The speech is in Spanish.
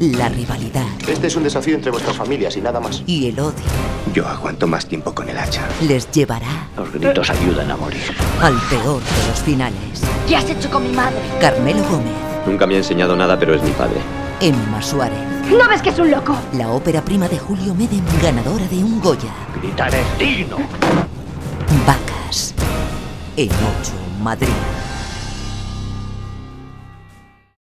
la rivalidad Este es un desafío entre vuestras familias y nada más. y el odio Yo aguanto más tiempo con el hacha. les llevará Los gritos ayudan a morir. al peor de los finales. ¿Qué has hecho con mi madre? Carmelo Gómez, Nunca me ha enseñado nada, pero es mi padre. Emma Suárez, ¿No ves que es un loco? la ópera prima de Julio Medem, ganadora de un Goya. Gritar es digno. Vacas. En 8, Madrid.